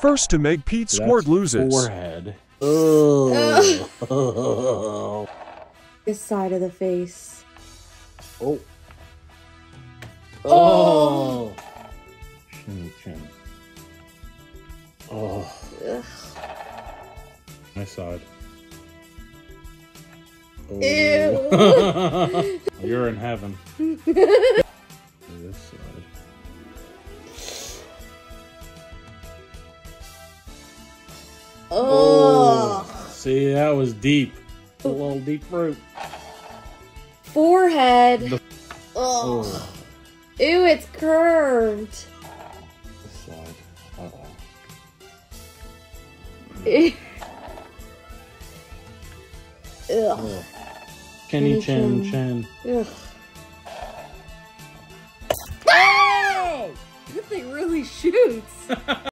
First to make Pete That's Squirt loses. Forehead. Oh. This side of the face. oh. Oh. Chinny chin. Oh. Ugh. My side. Oh. Ew. You're in heaven. this side. Oh. See, that was deep. A little deep fruit. Forehead. Oh. Ew, it's curved. This side. Uh oh. Ugh. Chinny chin. chin. Ugh. Oh! That thing really shoots.